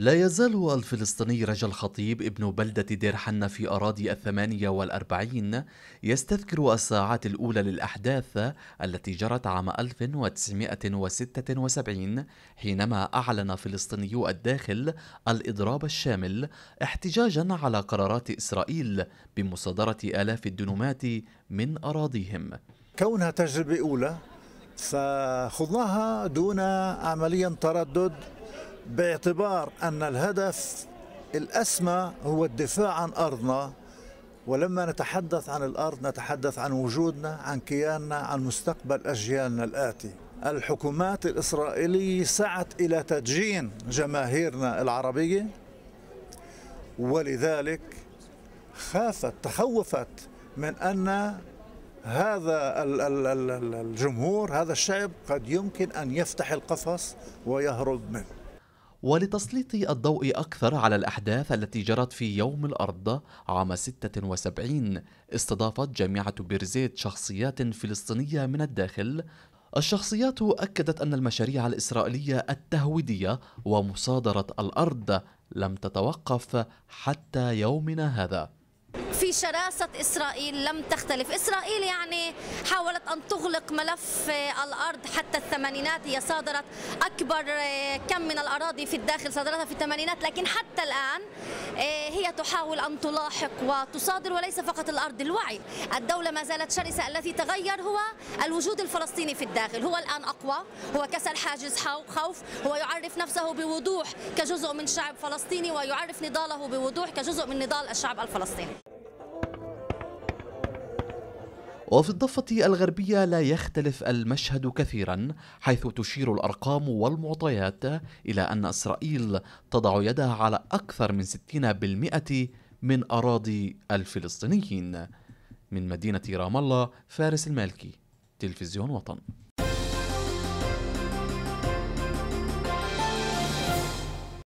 لا يزال الفلسطيني رجا الخطيب ابن بلدة دير حنة في أراضي الثمانية والأربعين يستذكر الساعات الأولى للأحداث التي جرت عام 1976 حينما أعلن فلسطينيو الداخل الإضراب الشامل احتجاجا على قرارات إسرائيل بمصادرة آلاف الدنومات من أراضيهم. كونها تجربة أولى فخضناها دون عمليا تردد باعتبار أن الهدف الأسمى هو الدفاع عن أرضنا ولما نتحدث عن الأرض نتحدث عن وجودنا عن كياننا عن مستقبل أجيالنا الآتي. الحكومات الإسرائيلية سعت إلى تدجين جماهيرنا العربية ولذلك خافت تخوفت من أن هذا الجمهور هذا الشعب قد يمكن أن يفتح القفص ويهرب منه. ولتسليط الضوء أكثر على الأحداث التي جرت في يوم الأرض عام 76 استضافت جامعة بيرزيت شخصيات فلسطينية من الداخل. الشخصيات أكدت أن المشاريع الإسرائيلية التهويدية ومصادرة الأرض لم تتوقف حتى يومنا هذا. في شراسة إسرائيل لم تختلف. إسرائيل يعني حاولت أن تغلق ملف الأرض حتى الثمانينات. هي صادرت أكبر كم من الأراضي في الداخل صادرتها في الثمانينات. لكن حتى الآن هي تحاول أن تلاحق وتصادر وليس فقط الأرض الوعي. الدولة ما زالت شرسة. الذي تغير هو الوجود الفلسطيني في الداخل. هو الآن أقوى. هو كسر حاجز خوف. هو يعرف نفسه بوضوح كجزء من شعب فلسطيني ويعرف نضاله بوضوح كجزء من نضال الشعب الفلسطيني. وفي الضفة الغربية لا يختلف المشهد كثيرا حيث تشير الأرقام والمعطيات إلى أن إسرائيل تضع يدها على أكثر من 60% من أراضي الفلسطينيين. من مدينة رام الله فارس المالكي تلفزيون وطن.